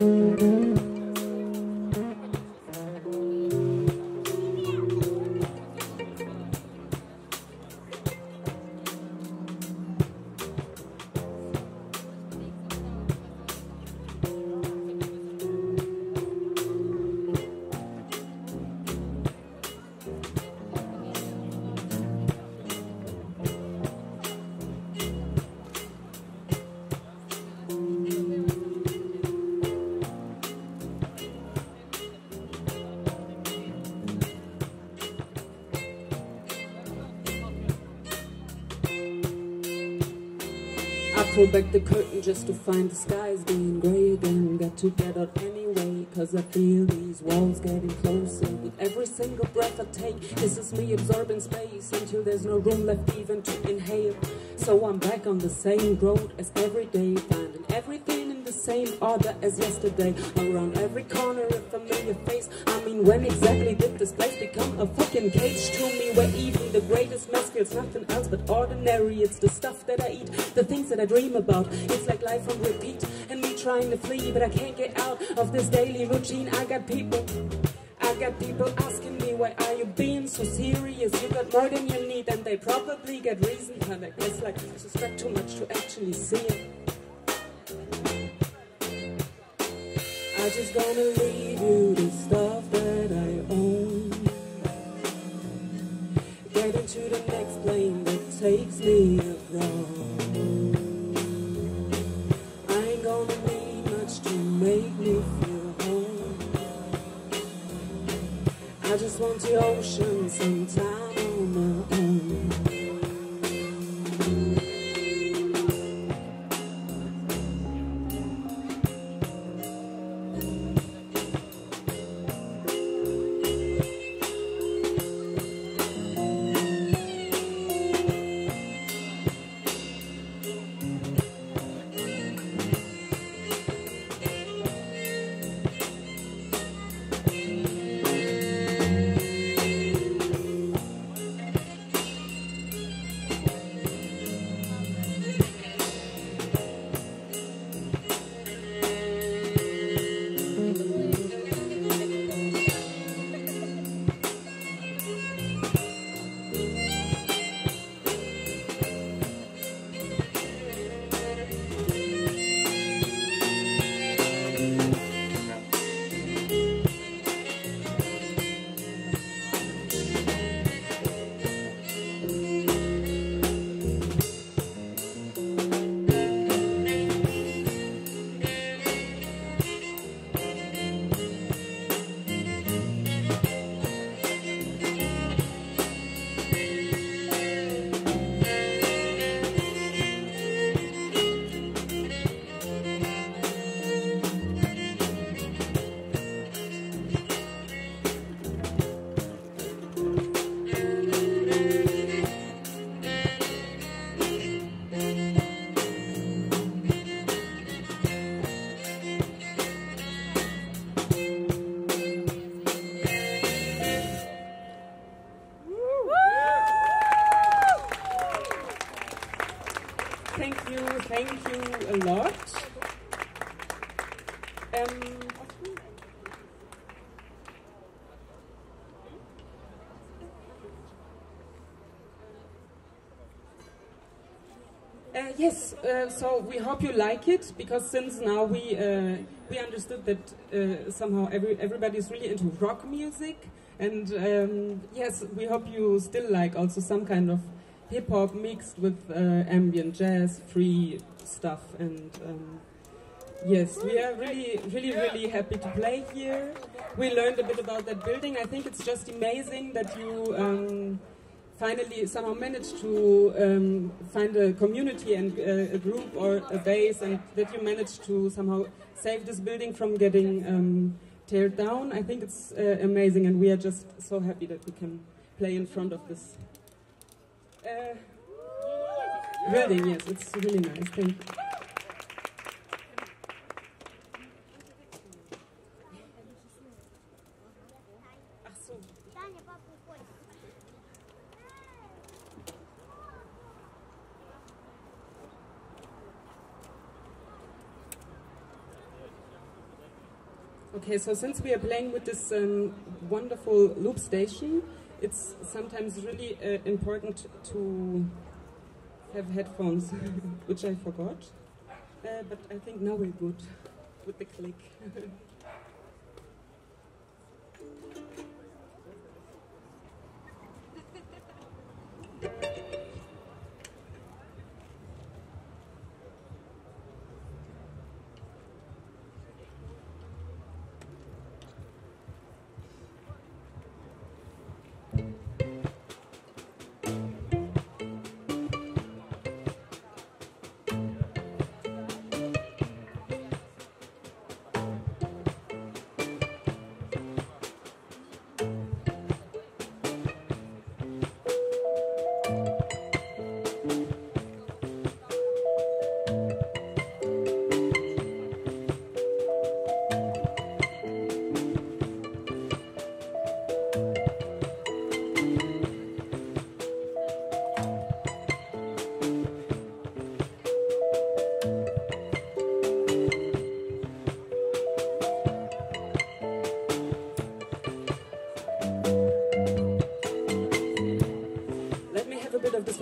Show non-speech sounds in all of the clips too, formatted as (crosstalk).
I back the curtain just to find the skies being grey again. Got to get out anyway, cause I feel these walls getting closer. With every single breath I take, this is me absorbing space until there's no room left even to inhale. So I'm back on the same road as every day, finding everything in the same order as yesterday. Around every corner, a familiar face. I mean, when exactly did this place become a fucking cage to me? Where even the greatest mess feels nothing else but ordinary. It's the things that I dream about. It's like life on repeat, and me trying to flee, but I can't get out of this daily routine. I got people. I got people asking me why are you being so serious? You got more than you need, and they probably get reason, but I guess like suspect too much to actually see want the ocean sometime on my own. Um, Uh, yes, uh, so we hope you like it because since now we uh, we understood that uh, somehow every, everybody is really into rock music. And um, yes, we hope you still like also some kind of hip hop mixed with uh, ambient jazz, free stuff. And um, yes, we are really, really, really happy to play here. We learned a bit about that building. I think it's just amazing that you. Um, finally somehow managed to um, find a community and uh, a group or a base and that you managed to somehow save this building from getting um, teared down. I think it's uh, amazing and we are just so happy that we can play in front of this uh, building. Yes, it's really nice. Thank you. Okay, so since we are playing with this um, wonderful loop station, it's sometimes really uh, important to have headphones, which I forgot. Uh, but I think now we're good with the click. (laughs)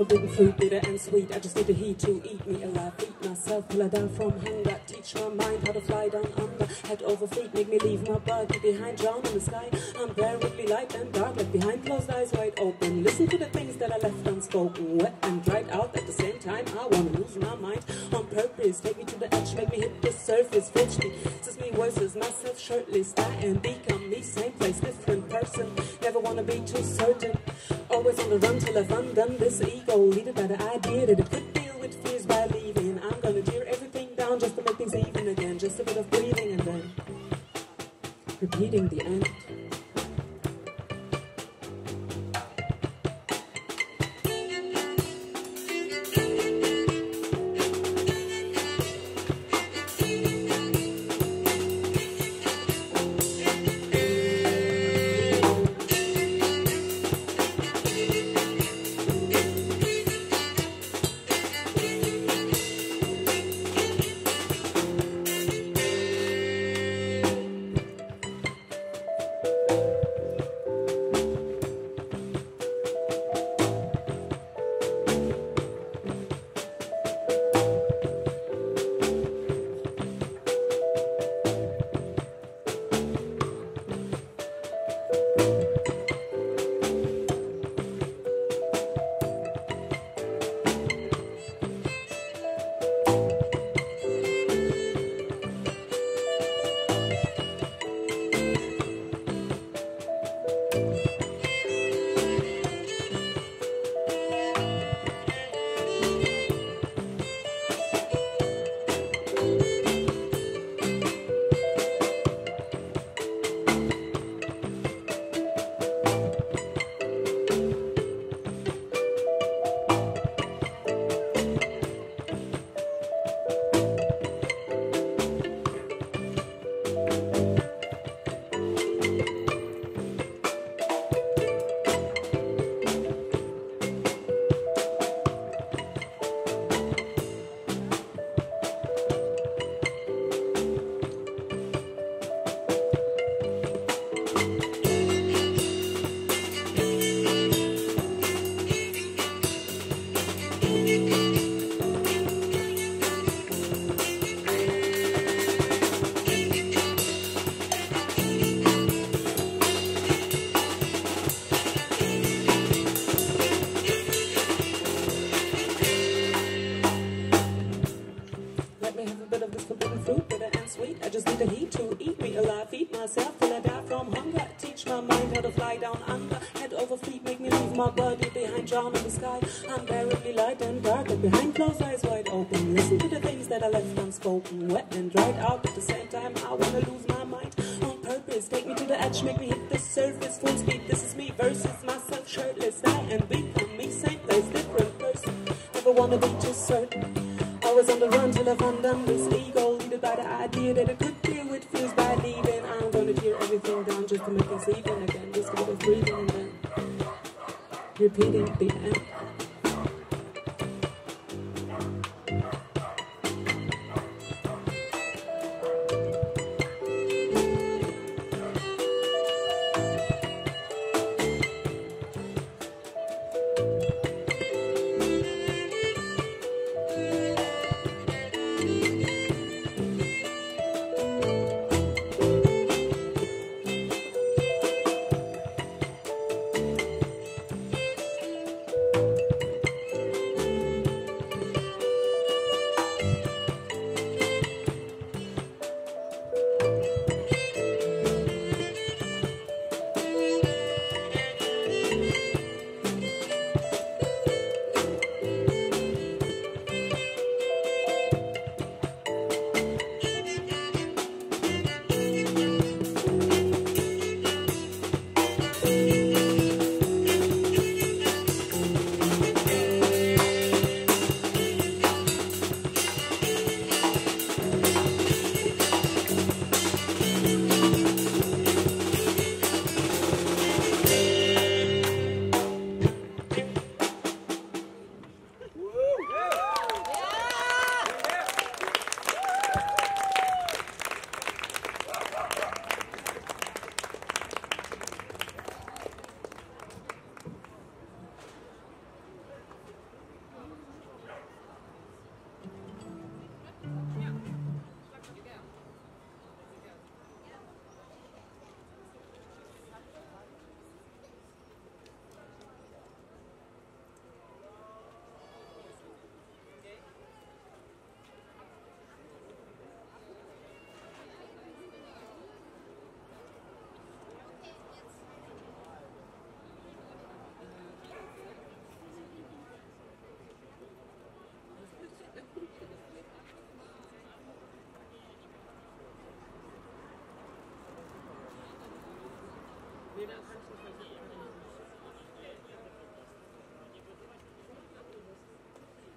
forbidden fruit, bitter and sweet. I just need the heat to eat me alive, eat myself till I die from hunger. Teach my mind how to fly down under, head over feet, make me leave my body behind, drown in the sky. My body behind John in the sky. I'm barely light and dark, but behind closed eyes wide open. Listen to the things that I left unspoken, wet and dried out at the same time. I wanna lose my mind on purpose. Take me to the edge, make me hit the surface, full speed. This is me versus myself, shirtless. I and become me, same place, different person. Never wanna be too certain. I was on the run till I found them. This ego, leaded by the idea that I could deal with feels by leaving. I'm gonna tear everything down just to make it even repeating the end.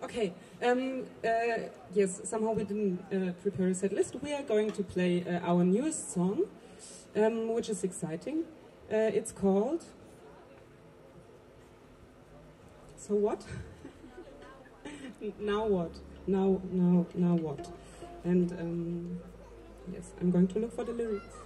Okay, um, uh, yes, somehow we didn't uh, prepare a set list. We are going to play uh, our newest song, um, which is exciting. Uh, it's called. So what? (laughs) now what? Now, now, now what? And um, yes, I'm going to look for the lyrics.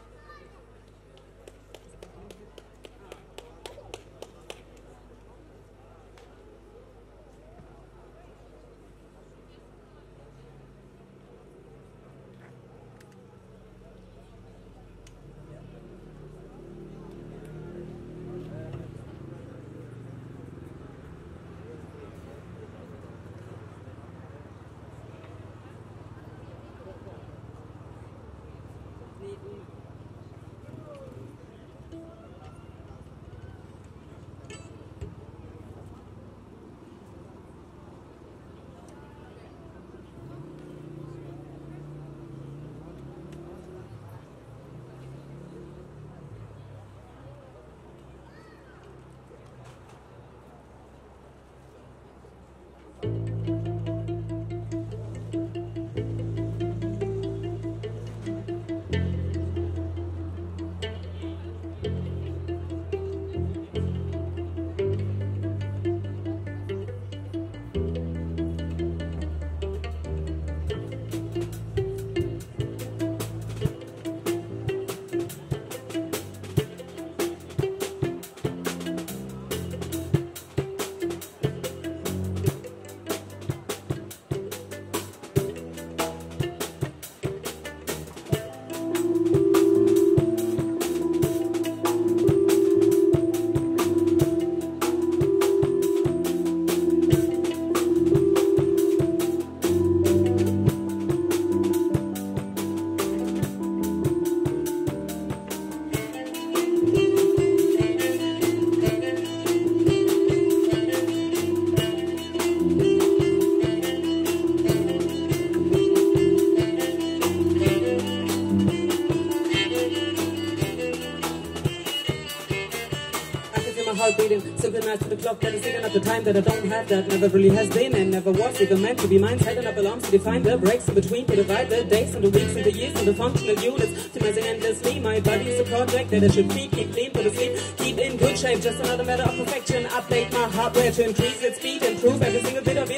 Beating, synchronized to the clock that is ticking at the time that I don't have that never really has been and never was even meant to be mine. Setting up alarms to define the breaks in between to divide the days and the weeks and the years and the functional units, optimizing endlessly. My body is a project that I should feed, keep clean, put to sleep, keep in good shape. Just another matter of perfection. Update my hardware to increase its speed, improve every single bit of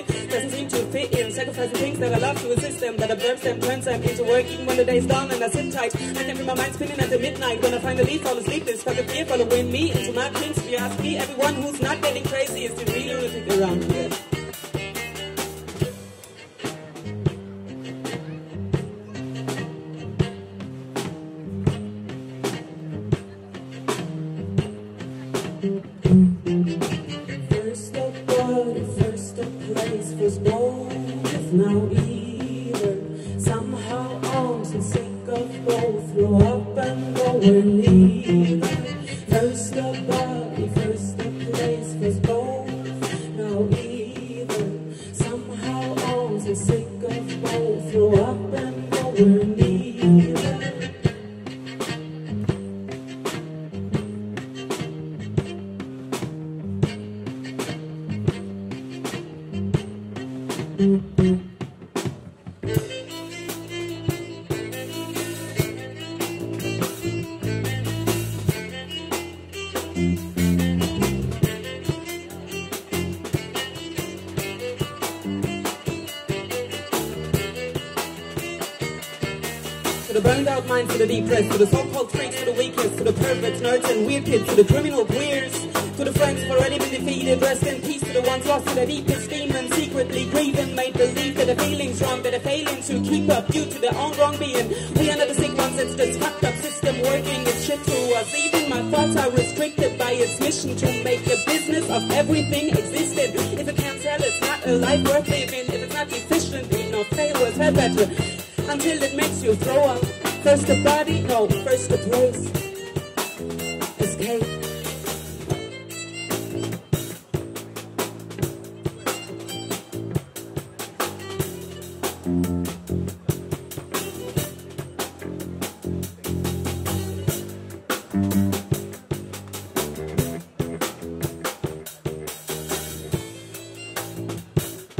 that I love to a system that observes them, turns them into work even when the day's done and I sit tight. I can feel my mind spinning at the midnight when I finally fall asleep. This fucking fear following me into my dreams. If you ask me, everyone who's not getting crazy is the real around here. To the depressed, to the so-called freaks, to the weakest, to the perverts, nerds, and weird kids, to the criminal queers, to the friends who've already been defeated, rest in peace to the ones lost to their deepest demons, secretly grieving, made believe that their feelings wrong, that they're failing to keep up due to their own wrong being. We are not the sick ones, it's this fucked up system working its shit to us. Even my thoughts are restricted by its mission to make a business of everything existed. If it can't sell, it's not a life worth living. If it's not efficient, know failures had better until it makes you throw up. First the body, no, first the place. Escape.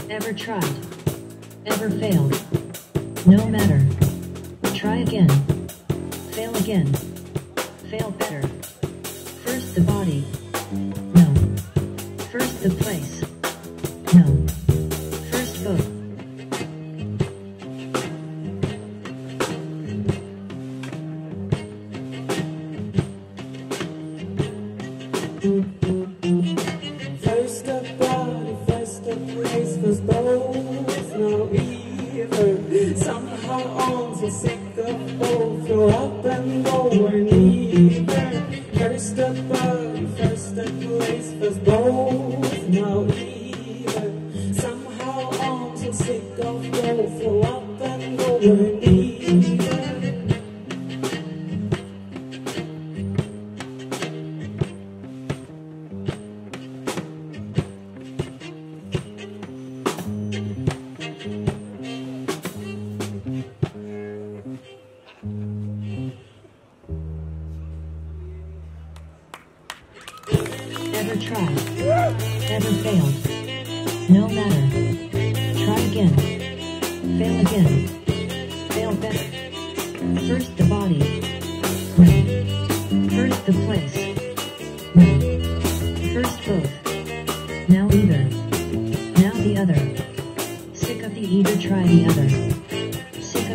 Ever tried? Ever failed?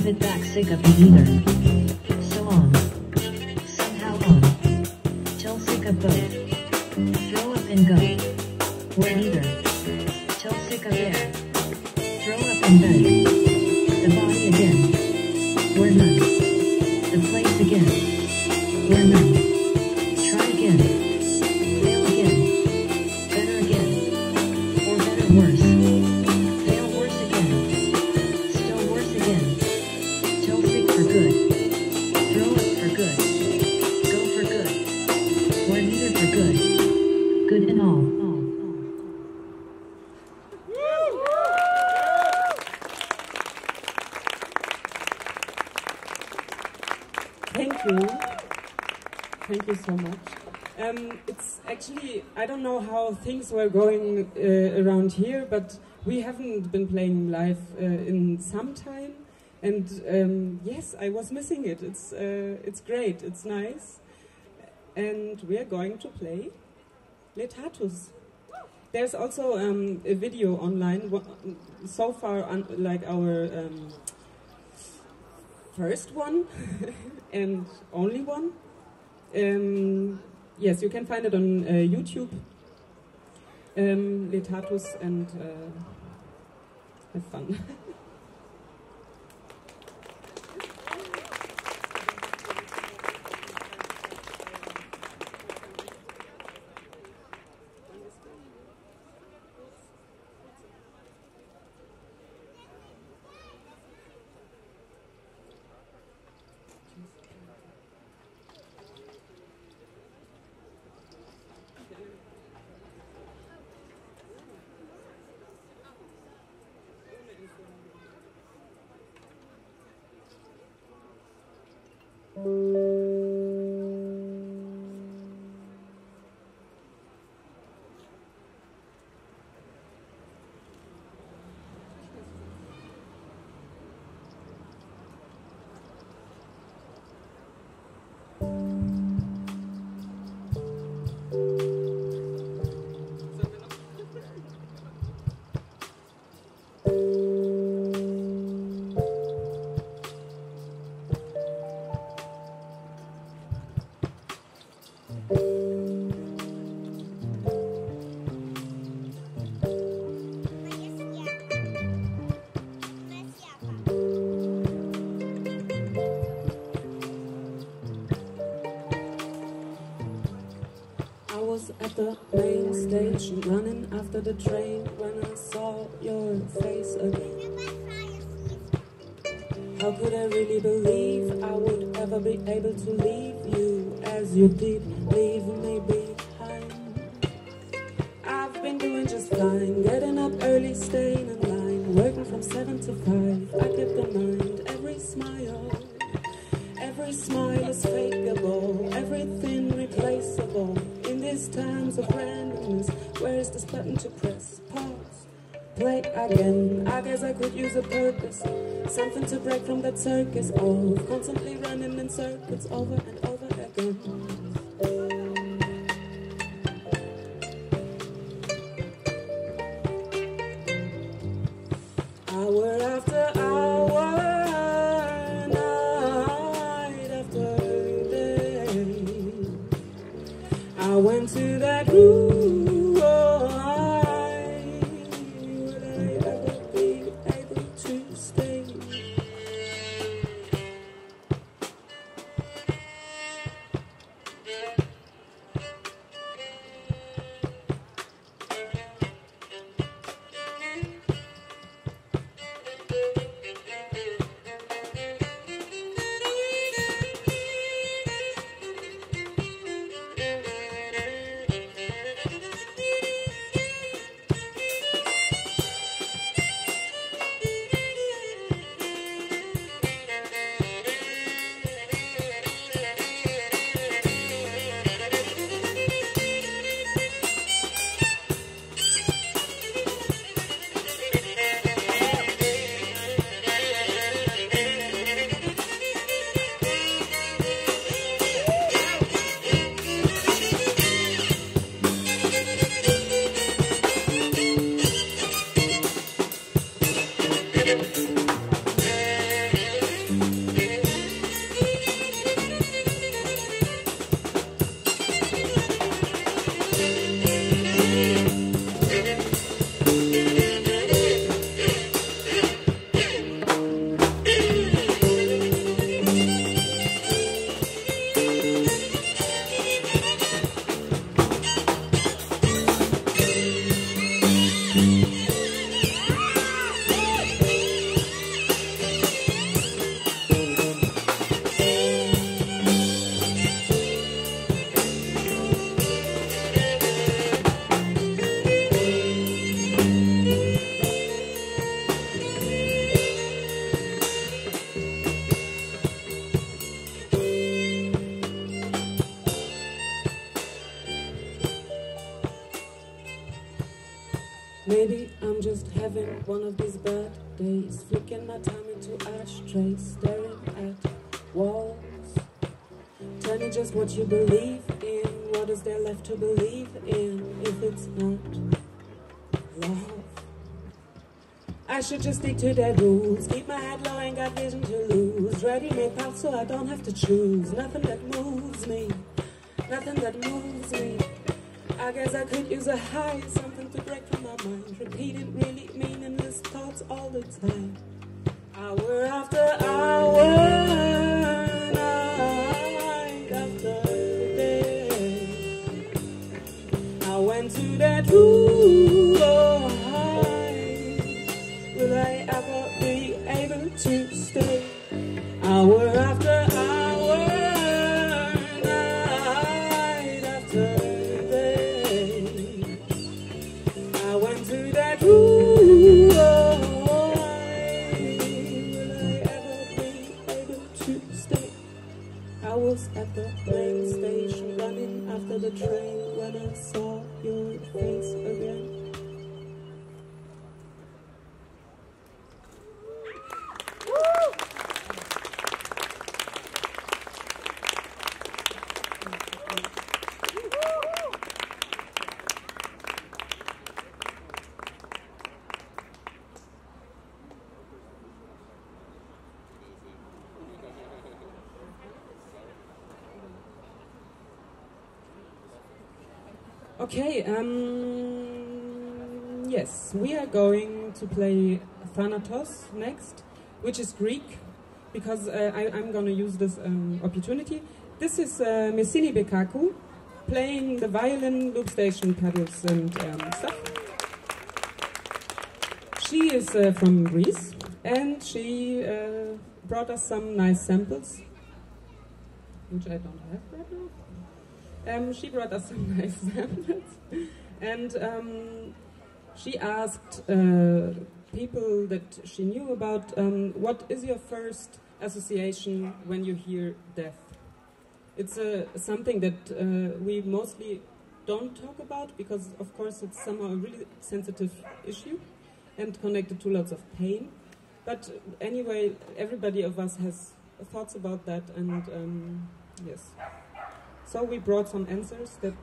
It back, sick of the either. So on. Somehow on. Till sick of both. Throw up and go. Things were going uh, around here, but we haven't been playing live uh, in some time. And um, yes, I was missing it. It's, uh, it's great, it's nice. And we're going to play Letatus. There's also um, a video online. So far, like our um, first one (laughs) and only one. Um, yes, you can find it on uh, YouTube. Um, Letatus and uh, have fun. (laughs) at the main stage, running after the train when I saw your face again. How could I really believe I would ever be able to leave you as you did circus of constantly running in circuits over one of these bad days, flicking my time into ashtrays, staring at walls. Me just what you believe in. What is there left to believe in if it's not love? I should just stick to the rules. Keep my head low, ain't got vision to lose. Ready made path so I don't have to choose. Nothing that moves me, nothing that moves me. I guess I could use a high, mind. Repeated, really meaningless thoughts all the time. Hour after hour, Okay, um, yes, we are going to play Thanatos next, which is Greek, because uh, I, I'm going to use this um, opportunity. This is uh, Messini Bekaku playing the violin, loop station, pedals, and um, stuff. She is uh, from Greece, and she uh, brought us some nice samples, which I don't have right now. Um, she brought us some nice (laughs) samples, and um, she asked uh, people that she knew about, um, "What is your first association when you hear death?" It's uh, something that uh, we mostly don't talk about because, of course, it's somehow a really sensitive issue and connected to lots of pain. But anyway, everybody of us has thoughts about that, and um, yes. So we brought some answers that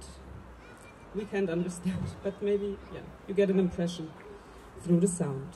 we can't understand, (laughs) but maybe yeah, you get an impression through the sound.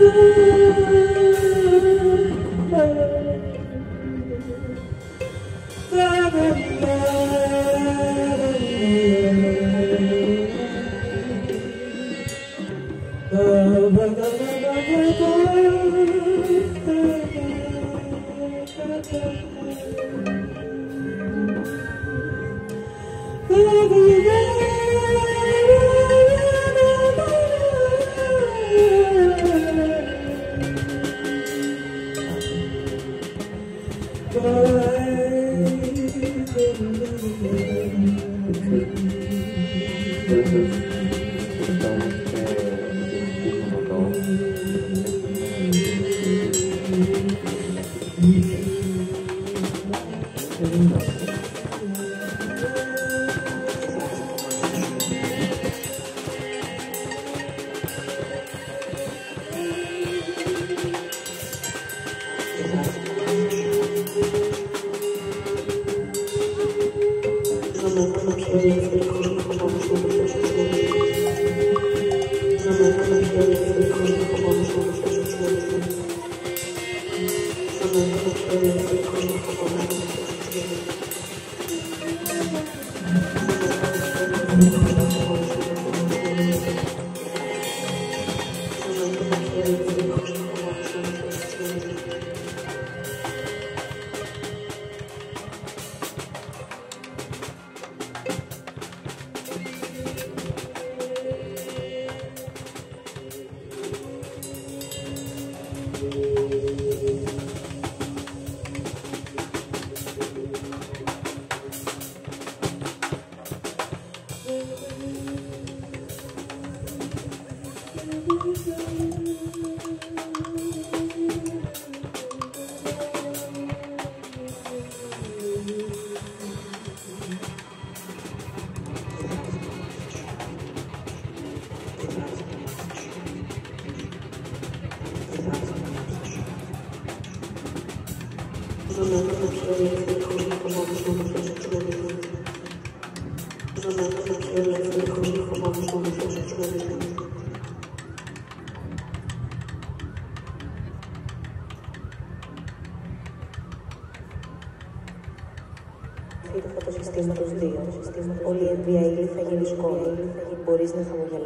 Thank you.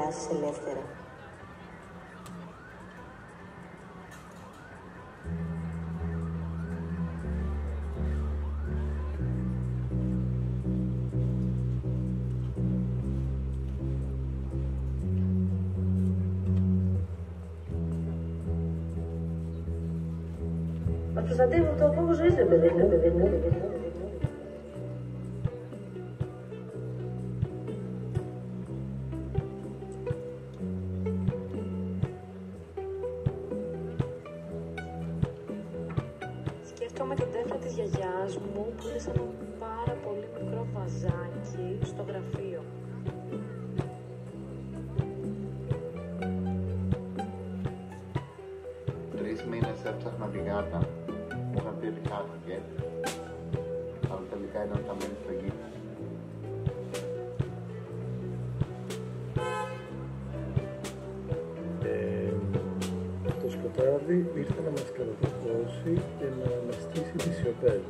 nasce elefera. Poza tym to było życie, by winno, by winno. βράδυ ήρθε να μας κατατοπώσει και να αναστήσει τη σιωπή.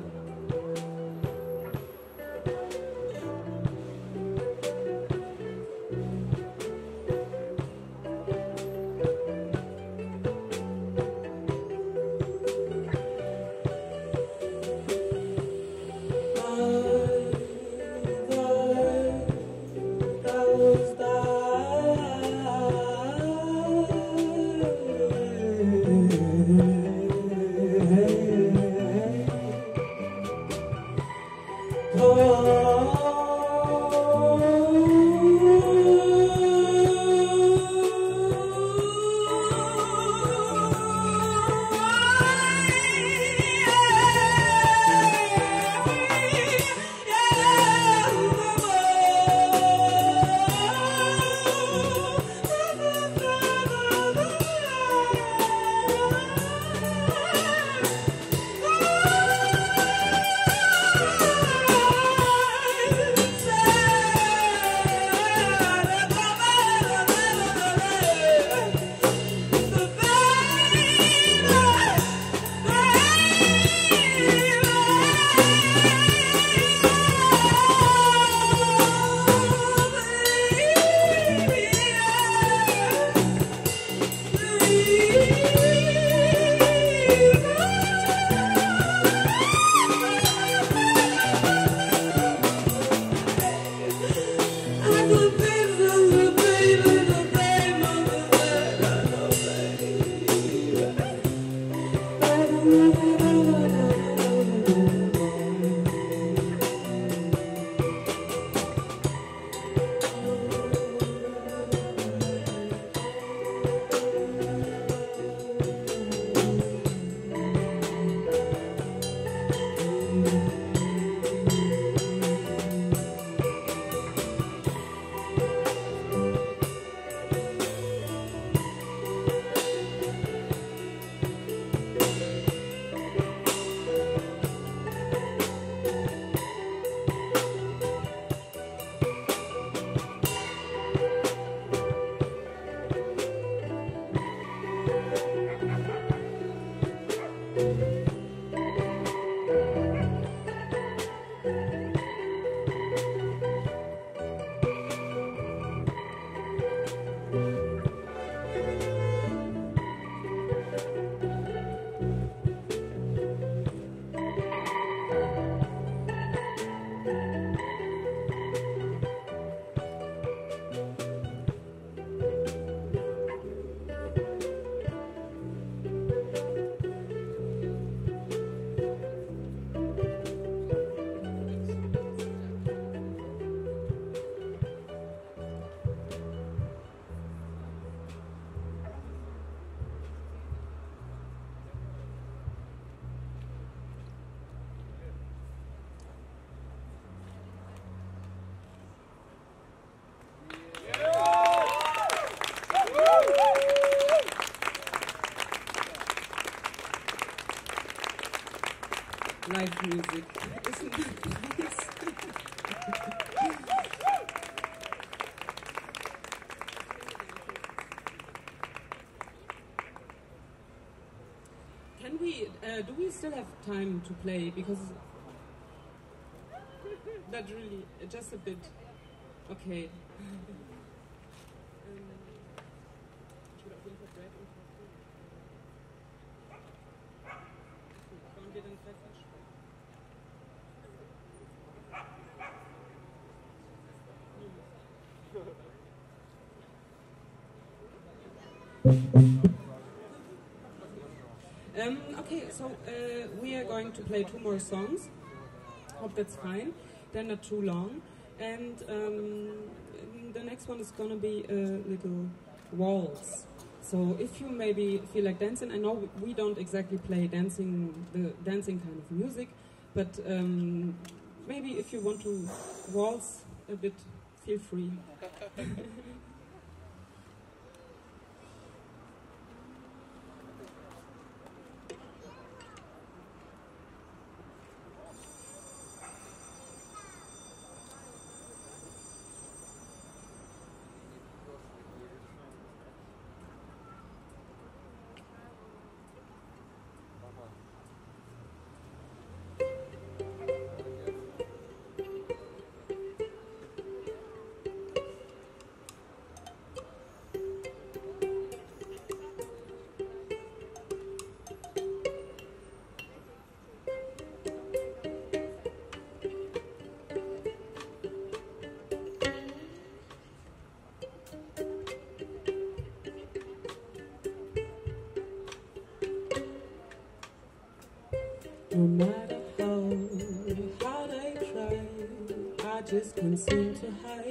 music. (laughs) Can we, uh, do we still have time to play? Because not really, uh, just a bit. Okay. (laughs) Um, okay, so uh, we are going to play two more songs. Hope that's fine. They're not too long. And um, the next one is gonna be a little waltz. So if you maybe feel like dancing, I know we don't exactly play dancing, the dancing kind of music, but um, maybe if you want to waltz a bit, feel free. (laughs) just can't seem to hide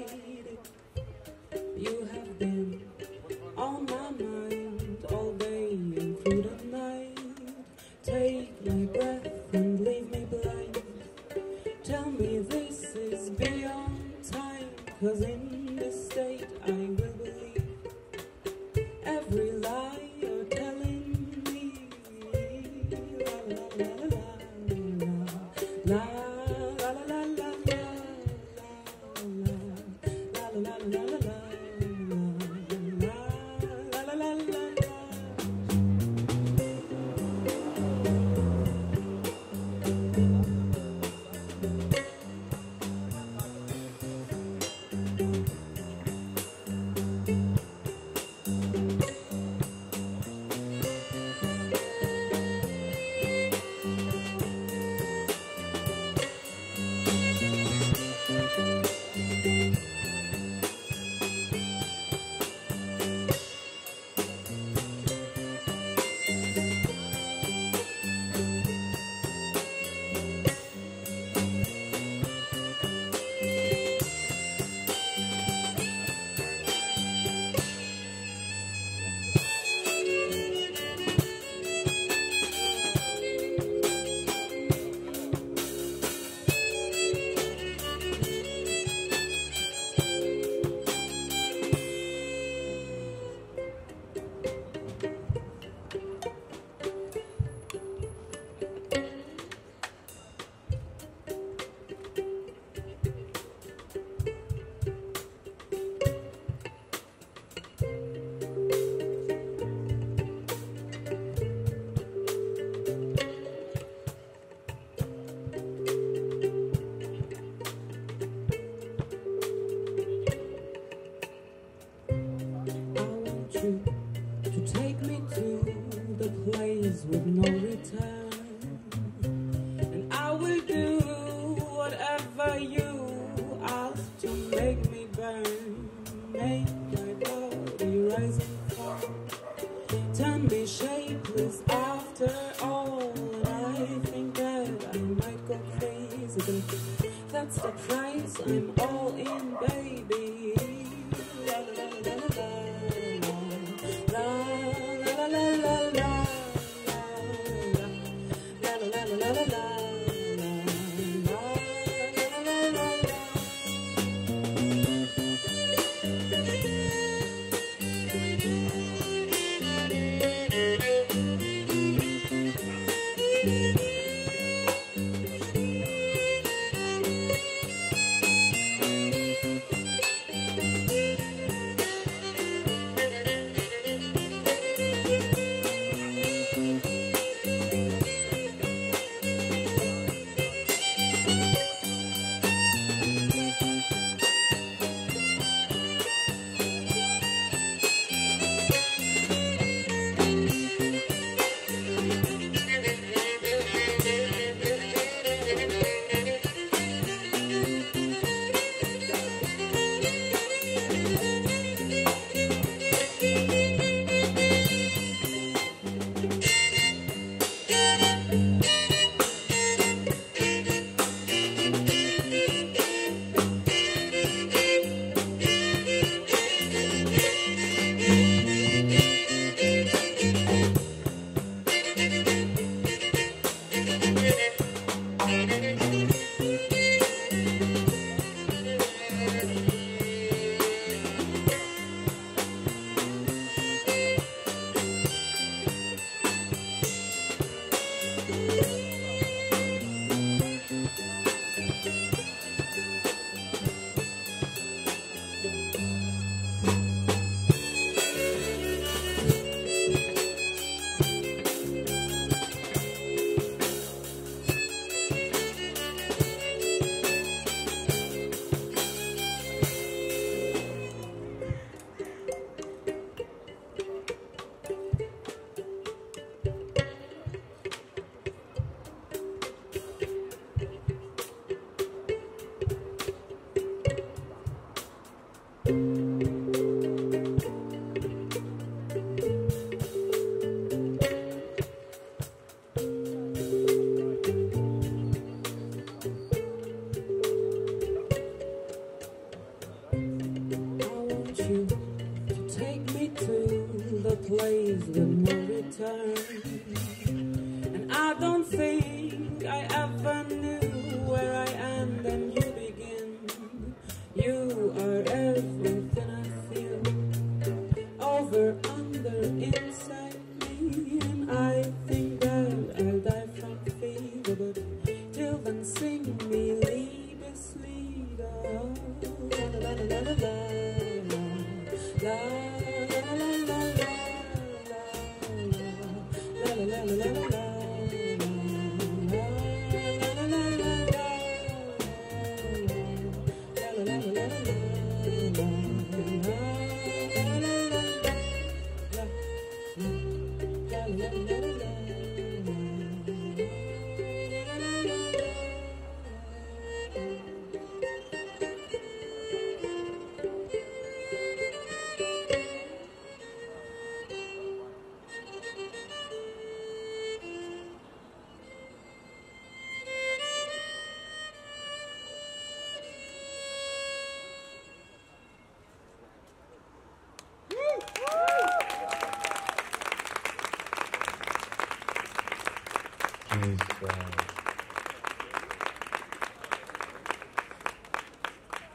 Praise God.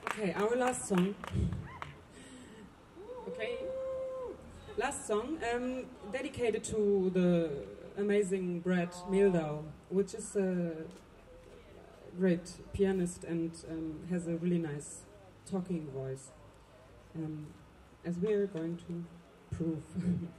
Okay, our last song. Okay, last song um, dedicated to the amazing Brad Mehldau, which is a great pianist and um, has a really nice talking voice, um, as we are going to prove. (laughs)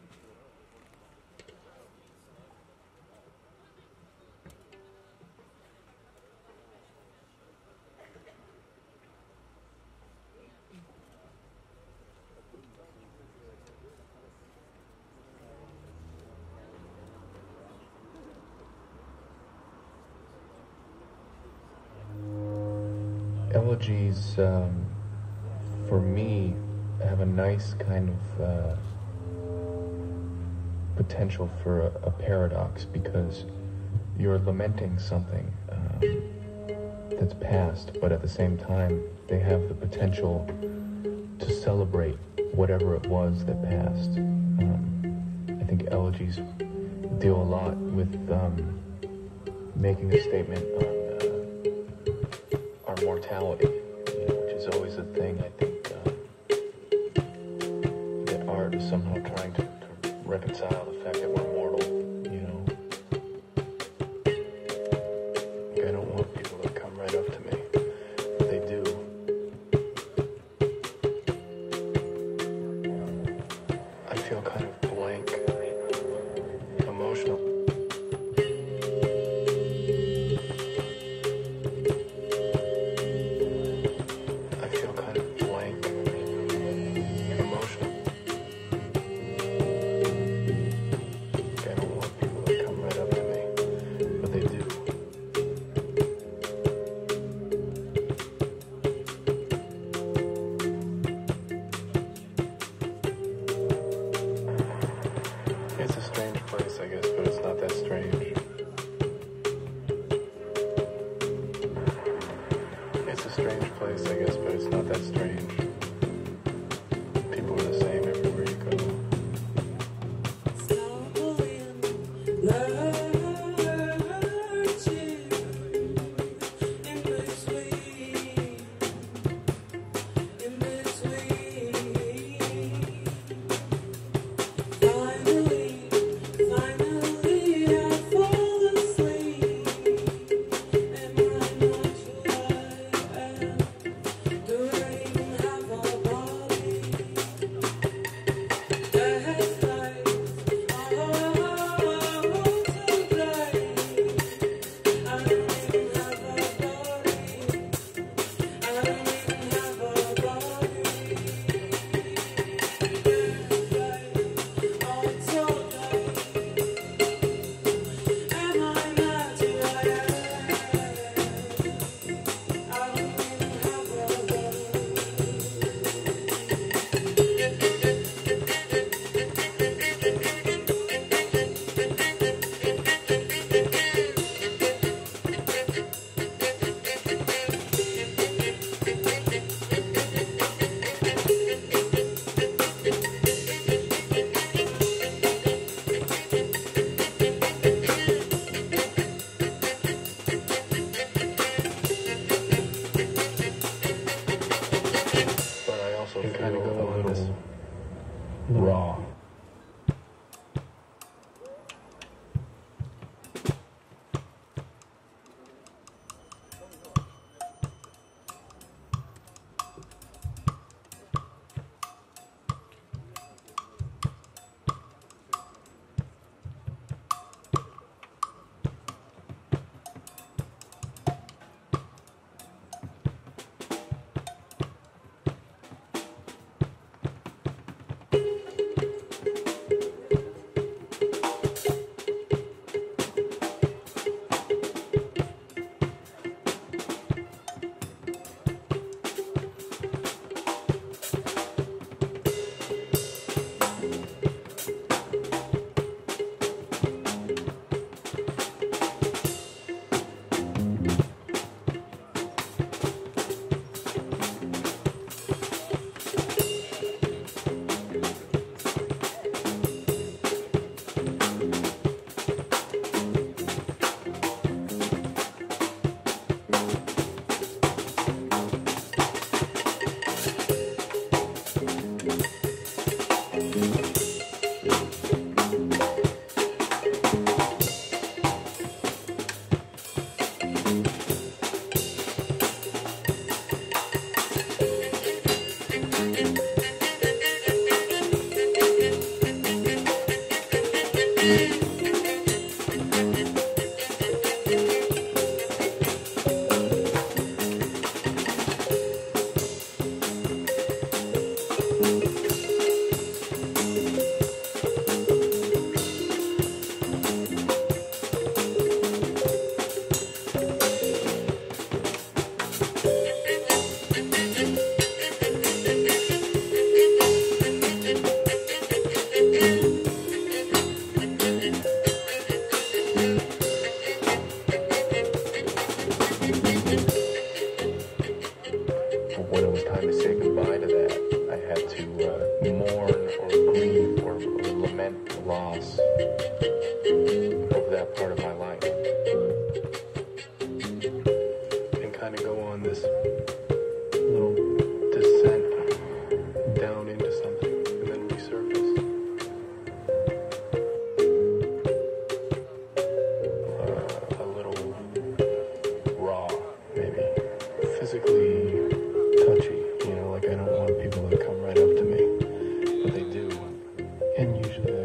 Elegies, um, for me, have a nice kind of uh, potential for a, a, paradox because you're lamenting something um, that's past, but at the same time, they have the potential to celebrate whatever it was that passed. Um, I think elegies deal a lot with um, making a statement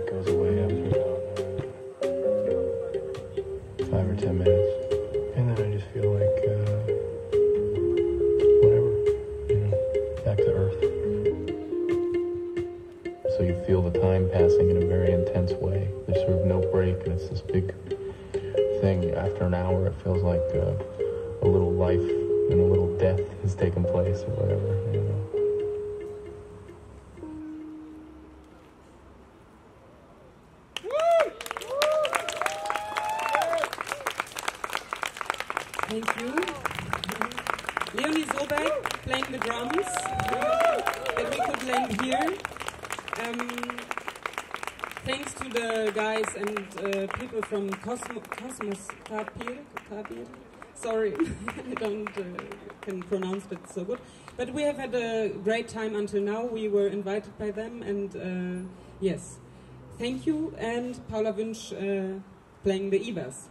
goes away after about five or ten minutes. Thank you. Leonie Sobek playing the drums that we could lend here. Um, thanks to the guys and uh, people from Cosmo, Kosmos Tapir, Tapir. Sorry, (laughs) I don't uh, can pronounce it so good. But we have had a great time until now. We were invited by them, and uh, yes, thank you. And Paula Wünsch uh, playing the e-bass.